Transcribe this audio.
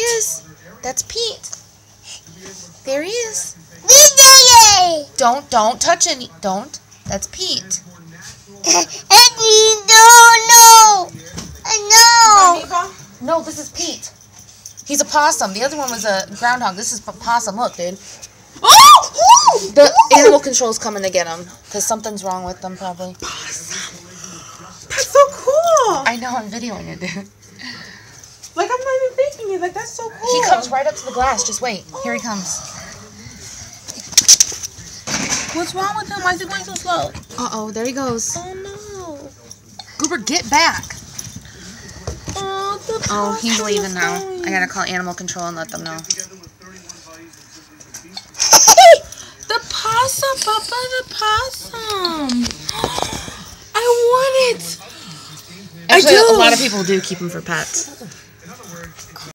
He is. That's Pete. There he is. Yay! Don't don't touch any. Don't. That's Pete. Eddie, no, no! I know! No, this is Pete. He's a possum. The other one was a groundhog. This is a possum. Look, dude. Oh! The animal control's coming to get him because something's wrong with them, probably. That's so cool. I know. I'm videoing it, dude. Like I'm not even thinking it. Like that's so cool. He comes right up to the glass. Just wait. Here he comes. What's wrong with him? Why is he going so slow? Uh oh. There he goes. Oh no. Goober, get back. Oh, the Oh, he's leaving now. I gotta call animal control and let them know. The possum, Papa, the possum. I want it. I Actually, a lot of people do keep them for pets.